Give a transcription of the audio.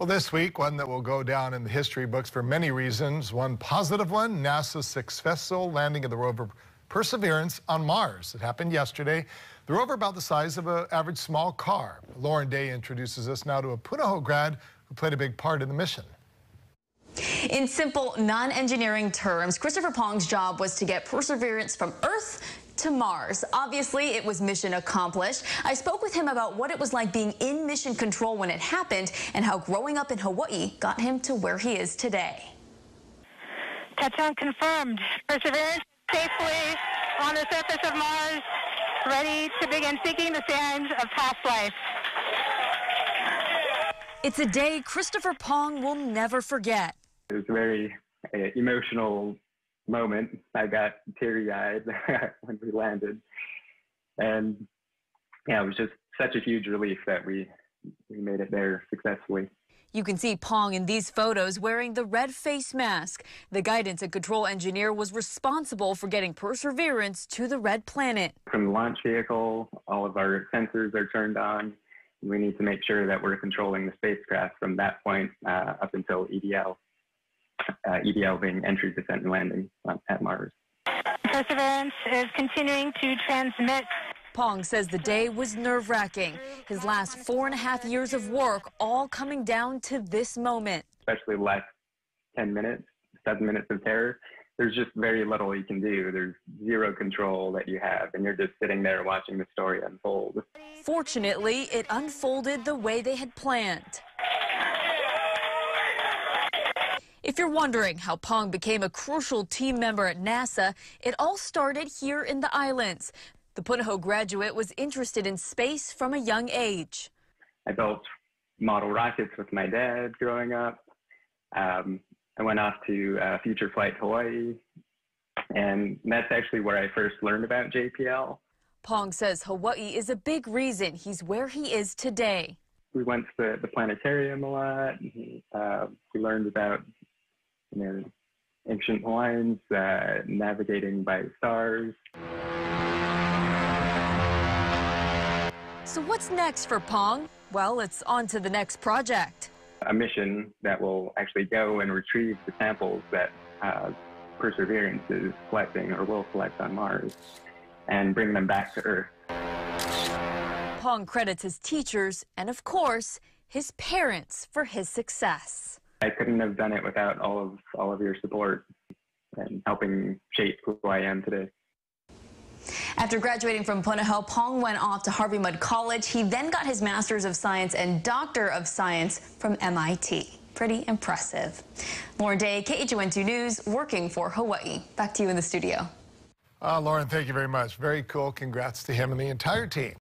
Well, this week, one that will go down in the history books for many reasons. One positive one, NASA's successful landing of the rover Perseverance on Mars. It happened yesterday. The rover about the size of an average small car. Lauren Day introduces us now to a Punahou grad who played a big part in the mission. In simple, non-engineering terms, Christopher Pong's job was to get Perseverance from Earth to Mars. Obviously, it was mission accomplished. I spoke with him about what it was like being in mission control when it happened and how growing up in Hawaii got him to where he is today. Touchdown confirmed. Perseverance safely on the surface of Mars, ready to begin seeking the signs of past life. It's a day Christopher Pong will never forget. It was a very uh, emotional moment. I got teary eyed when we landed. And yeah, it was just such a huge relief that we, we made it there successfully. You can see Pong in these photos wearing the red face mask. The guidance and control engineer was responsible for getting Perseverance to the red planet. From the launch vehicle, all of our sensors are turned on. We need to make sure that we're controlling the spacecraft from that point uh, up until EDL uh, EDL being entry, descent, and landing at Mars. Perseverance is continuing to transmit. Pong says the day was nerve wracking. His last four and a half years of work all coming down to this moment. Especially the last 10 minutes, seven minutes of terror. There's just very little you can do. There's zero control that you have, and you're just sitting there watching the story unfold. Fortunately, it unfolded the way they had planned. If you're wondering how Pong became a crucial team member at NASA, it all started here in the islands. The Punahou graduate was interested in space from a young age. I built model rockets with my dad growing up. Um, I went off to uh, Future Flight Hawaii, and that's actually where I first learned about JPL. Pong says Hawaii is a big reason he's where he is today. We went to the, the planetarium a lot. Uh, we learned about you know, ancient Hawaiians uh, navigating by stars. So what's next for Pong? Well, it's on to the next project. A mission that will actually go and retrieve the samples that uh, Perseverance is collecting or will collect on Mars and bring them back to Earth. Pong credits his teachers and, of course, his parents for his success. I couldn't have done it without all of all of your support and helping shape who I am today. After graduating from Punahou, Pong went off to Harvey Mudd College. He then got his Master's of Science and Doctor of Science from MIT. Pretty impressive. Lauren Day, KHON2 News, working for Hawaii. Back to you in the studio. Uh, Lauren, thank you very much. Very cool. Congrats to him and the entire team.